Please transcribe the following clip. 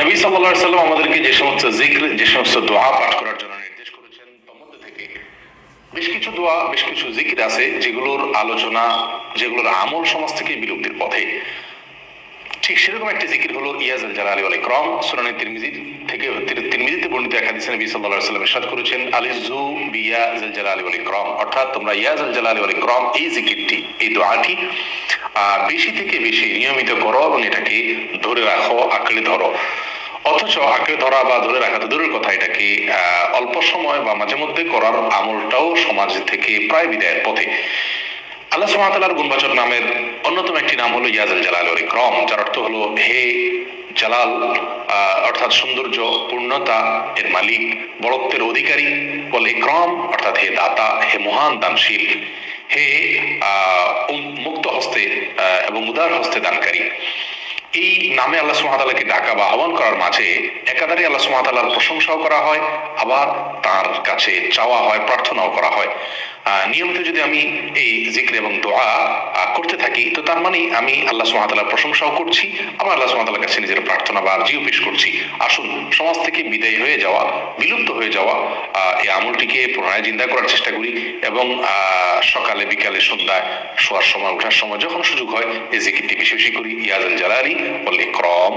নবী সাল্লাল্লাহু সাল্লাম আমাদেরকে যে সমস্ত জিক্র, যে সমস্ত দোয়া পাঠ করার জন্য নির্দেশ করেছেন, তার থেকে বেশ কিছু দোয়া, বেশ কিছু জিকির আছে যেগুলোর আলোচনা, যেগুলোর আমল সমাজ থেকে বিলুপ্তির পথে। ঠিক সেরকম একটি জিকির হলো ইয়াজ আল জালালি ওয়াল ইকরাম সুনানে তিরমিজি থেকে তিরমিজিতে বর্ণিত এক হাদিসে নবী সাল্লাল্লাহু আলাইহি ওয়াসাল্লাম ইরশাদ করেছেন আলিজু বিয়াজ আল জালালি ওয়াল ইকরাম। অর্থাৎ তোমরা ইয়াজ আল জালালি ওয়াল ইকরাম, এই জিকিরটি, এই দোয়াটি বেশি থেকে বেশি নিয়মিত করো এবং এটাকে ধরে রাখো, আঁকড়ে ধরো। অথচ আঁকড়ে ধরা বা ধরে রাখা তো দূরের কথা এটাকে আহ, অল্প সময় বা মাঝে মধ্যে করার আমলটাও সমাজ থেকে প্রায় বিদায়ের পথে। আল্লাহ সুবহানাহু গুণবাচক নামের অন্যতম একটি নাম হলো ইয়াজুল জালাল ওর ইকরাম যার অর্থ হলো হে জালাল অর্থাৎ সৌন্দর্য পূর্ণতা এর মালিক বড়ত্বের অধিকারী বলে ইকরাম অর্থাৎ হে দাতা হে মহান দানশীল হে মুক্ত হস্তে এবং উদার হস্তে দানকারী। এই নামে আল্লাহ সুমাতালাকে ডাকা বা আহ্বান করার মাঝে একাধারে আল্লাহ সুমাতালার প্রশংসাও করা হয়, আবার তার কাছে চাওয়া হয়, প্রার্থনাও করা হয়। নিয়মিত যদি আমি এই জিক্র এবং দোয়া করতে থাকি, তো তার মানে আমি আল্লাহ সুমাতালার প্রশংসাও করছি, আবার আল্লাহ সুমাতালার কাছে নিজের প্রার্থনা বা জিও পেশ করছি। আসুন, সমাজ থেকে বিদায় হয়ে যাওয়া, বিলুপ্ত হয়ে যাওয়া এই আমলটিকে পুনরায় জিন্দা করার চেষ্টা করি এবং সকালে, বিকালে, সন্ধ্যায় শোয়ার সময়, ওঠার সময় যখন সুযোগ হয়, এই জিকিরটি বেশি বেশি করি। ইয়াজ আল জালালি ওয়াল ইকরাম।